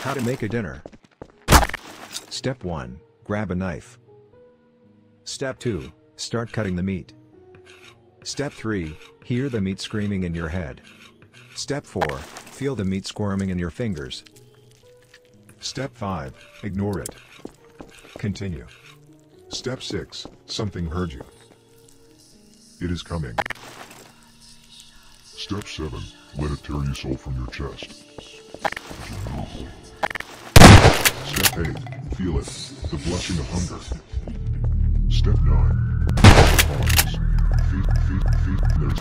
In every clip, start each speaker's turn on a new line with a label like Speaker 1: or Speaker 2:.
Speaker 1: How to make a dinner. Step 1 Grab a knife. Step 2 Start cutting the meat. Step 3 Hear the meat screaming in your head. Step 4 Feel the meat squirming in your fingers. Step 5 Ignore it. Continue.
Speaker 2: Step 6. Something heard you. It is coming.
Speaker 3: Step 7. Let it tear your soul from your chest.
Speaker 2: 8. Feel it. The blushing of hunger.
Speaker 3: Step 9. Pause.
Speaker 2: Feet, feet, feet. There's...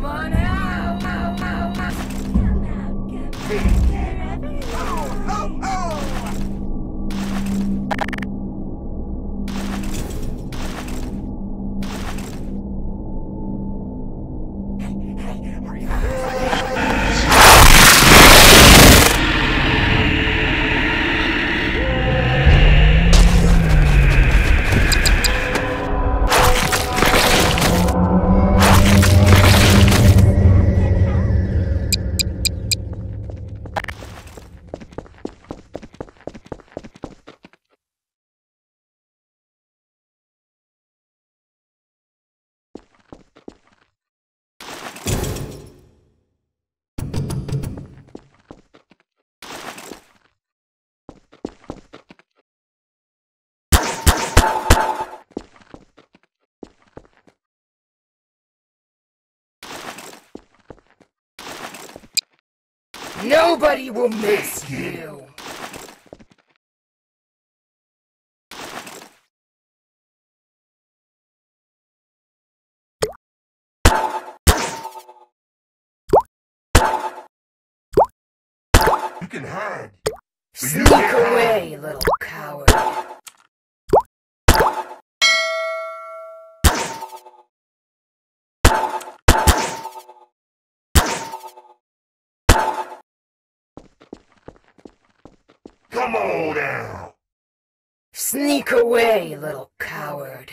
Speaker 4: Come
Speaker 5: on Nobody will miss you.
Speaker 3: You can hide.
Speaker 5: Sneak away, little coward.
Speaker 3: Come on now.
Speaker 5: Sneak away, little coward.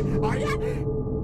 Speaker 5: Are you?